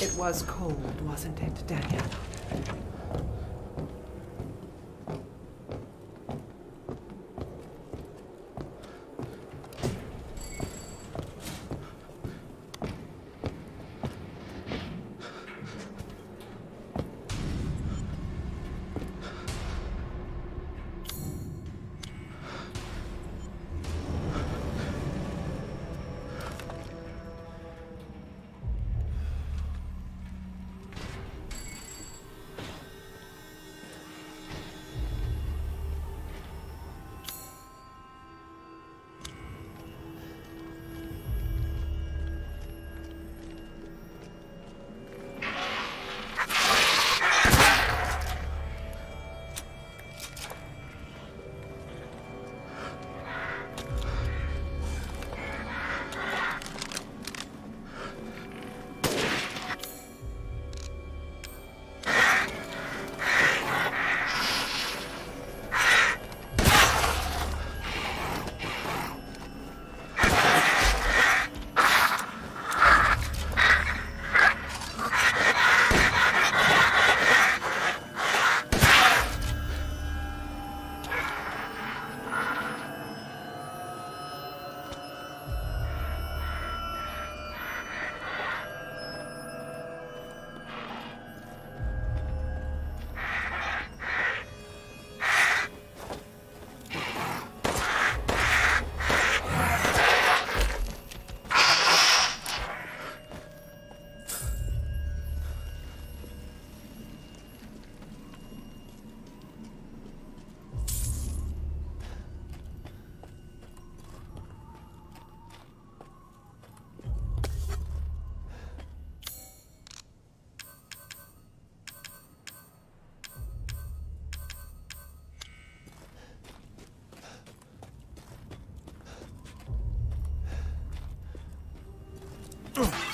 It was cold, wasn't it, Daniel? Ugh.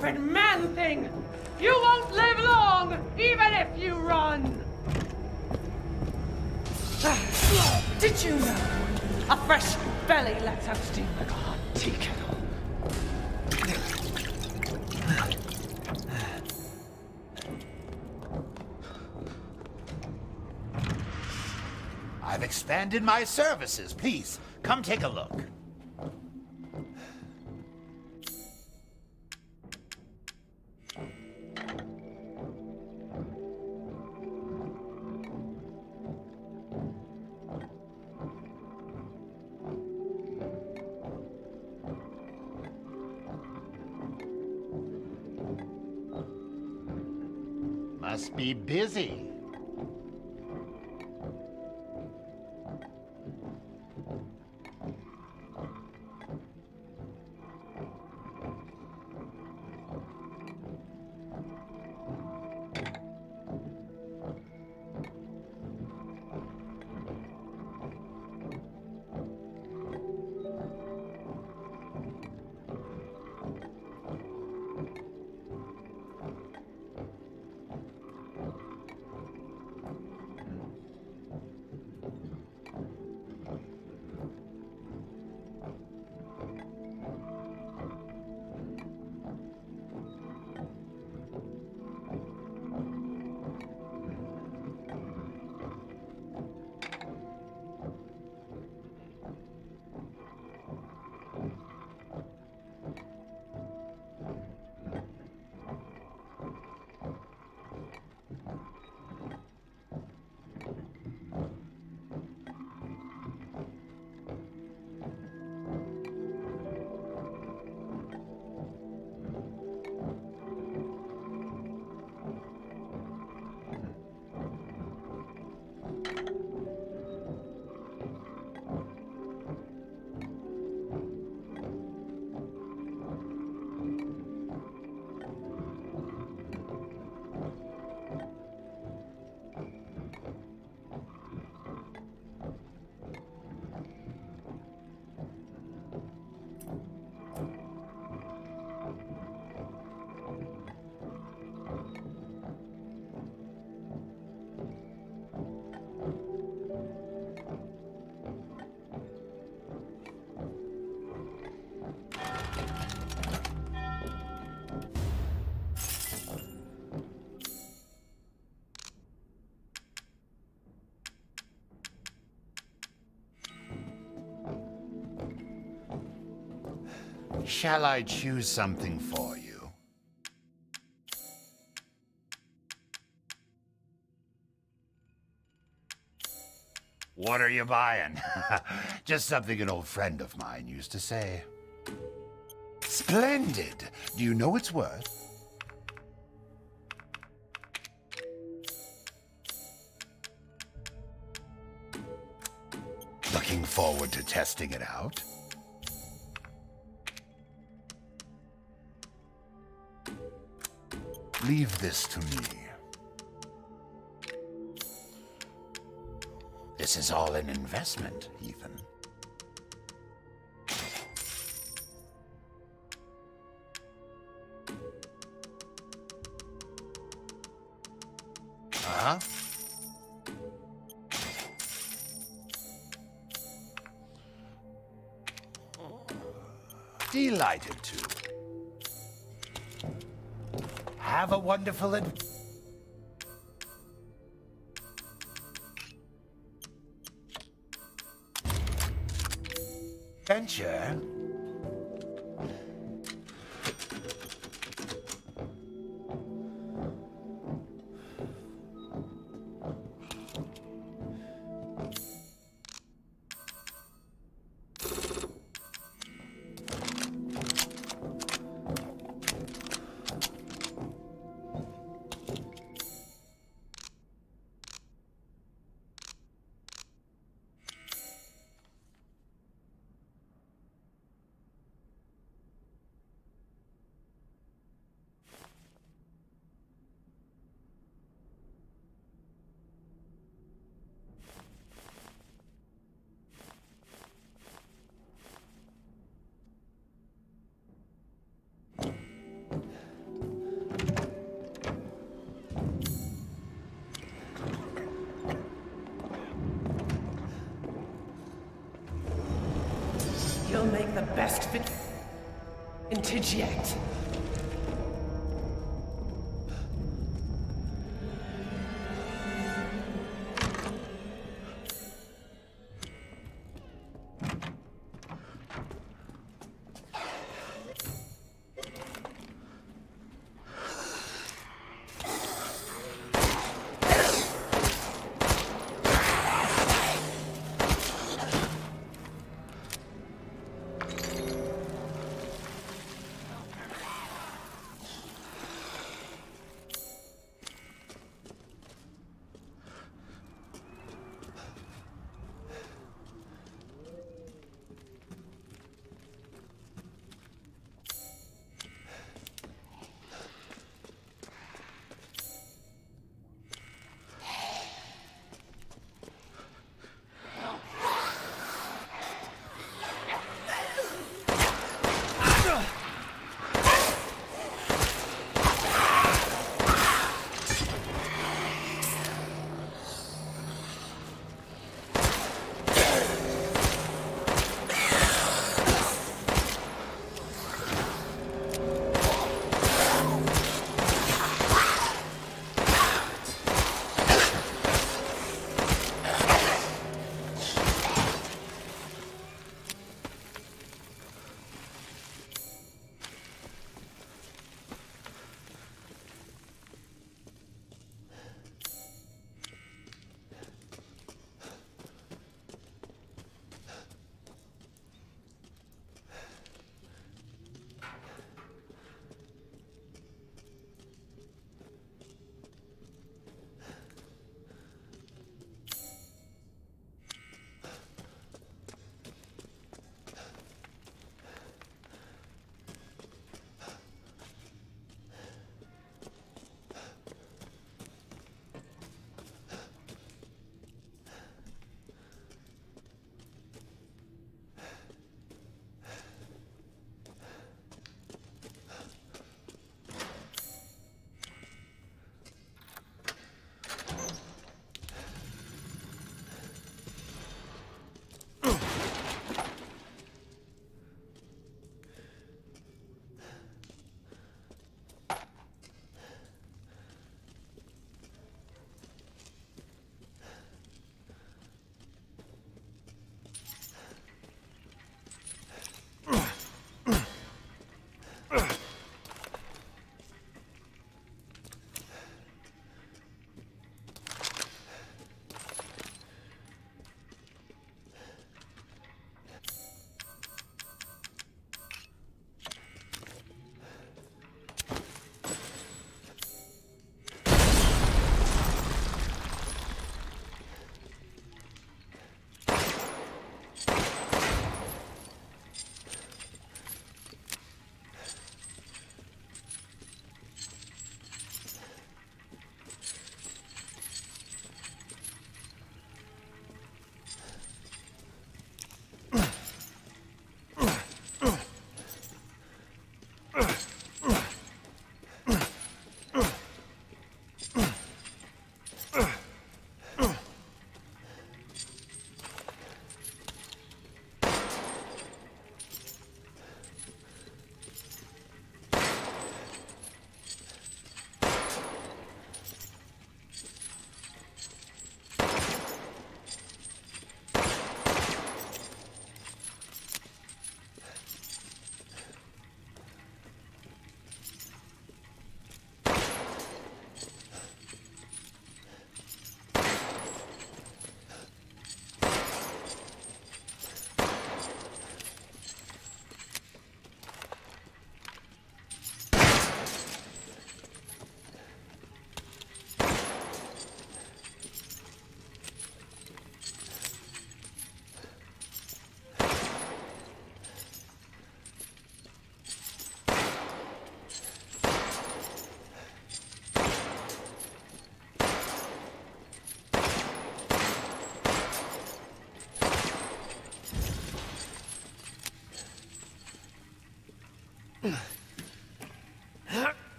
Stupid man thing! You won't live long, even if you run! Did you know? A fresh belly lets out steam like a hot tea kettle. I've expanded my services. Please, come take a look. Must be busy. Shall I choose something for you? What are you buying? Just something an old friend of mine used to say. Splendid! Do you know its worth? Looking forward to testing it out? Leave this to me. This is all an investment, Ethan. Huh? Delighted to. Have a wonderful ad- adventure. Vintage yet.